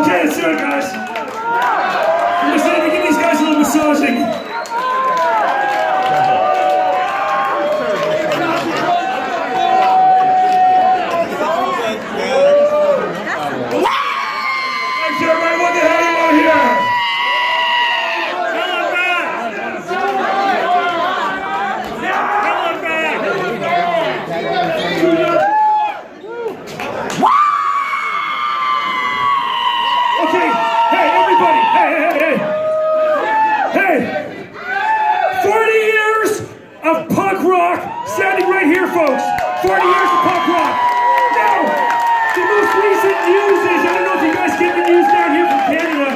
Okay, let's do it, guys. I'm just going to give these guys a little massaging. Thanks, everybody. What the hell you want here? Come on back. Come on back. Okay, hey, everybody, hey, hey, hey, hey. 40 years of punk rock standing right here, folks. 40 years of punk rock. Now, the most recent news is, I don't know if you guys get the news down here from Canada,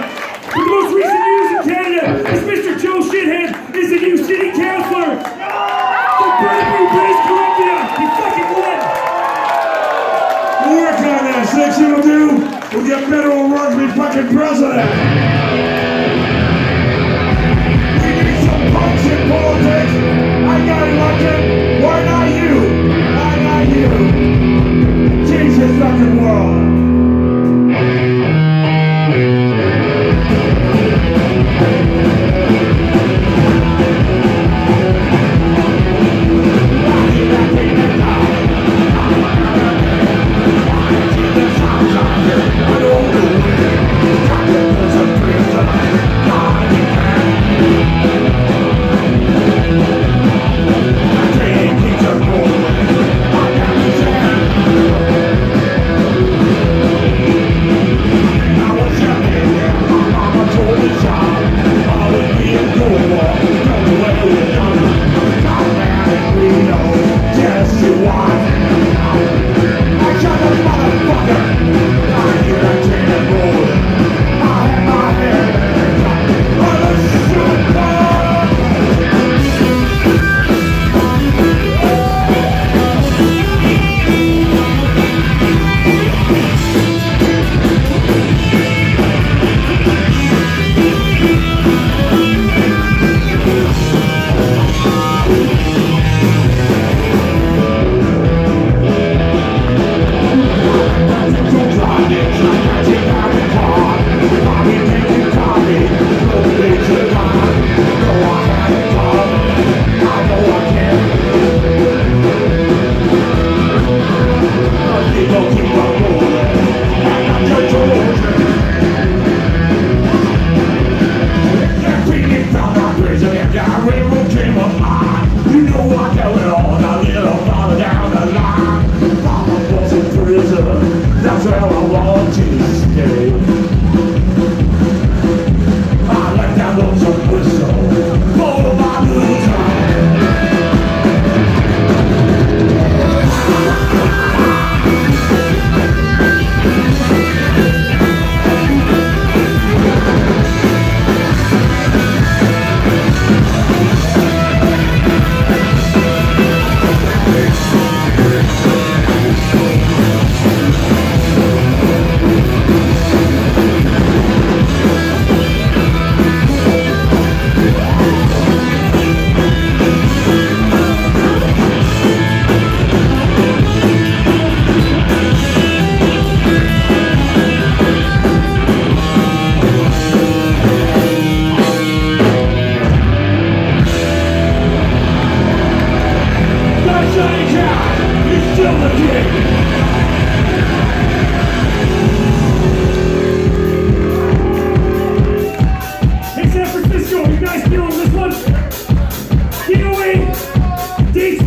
but the most recent news in Canada is Mr. Joe Shithead is the new city councillor for Burnaby, British Columbia. He fucking won. We'll work on this. Next we'll do, we'll get Beto O'Rourke to be fucking president. We need some punks in politics. That's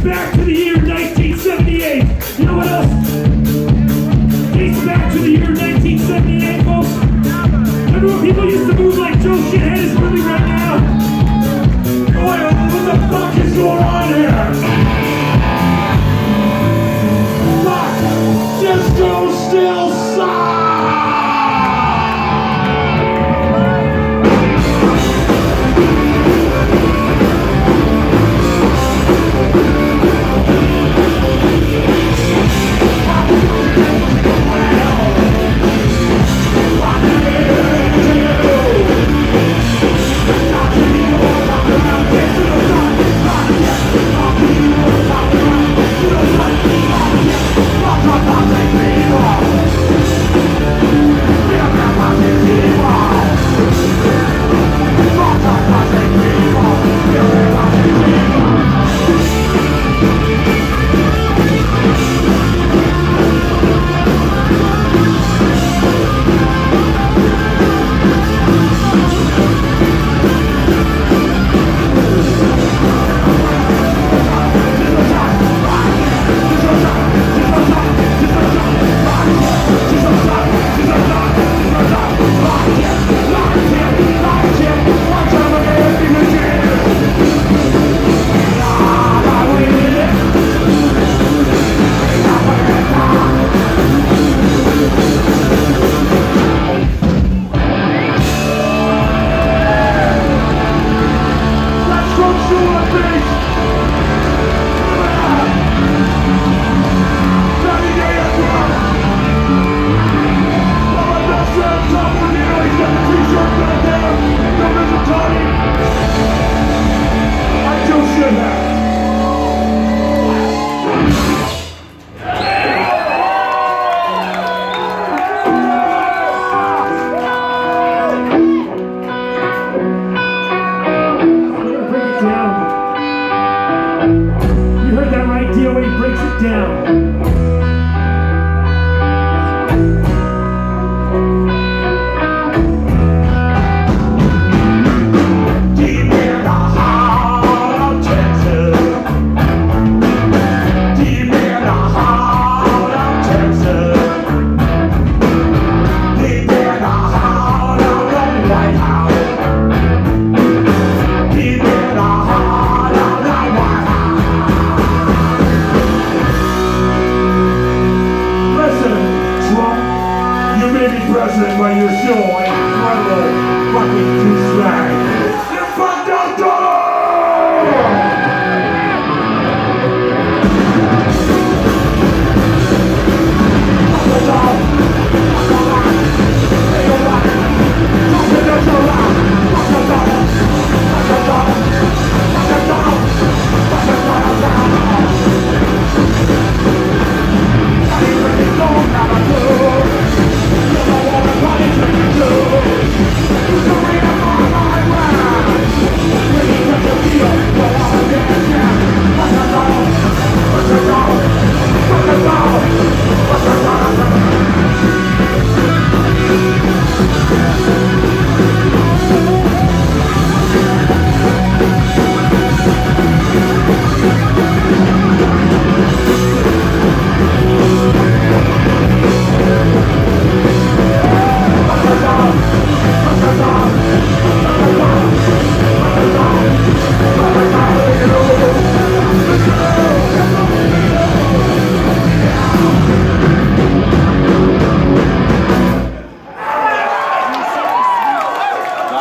back to the year 1978. You know what else? Dates back to the year 1978, folks. Remember when people used to move like Joe Shithead is moving right now? Boy, what the fuck is going on here?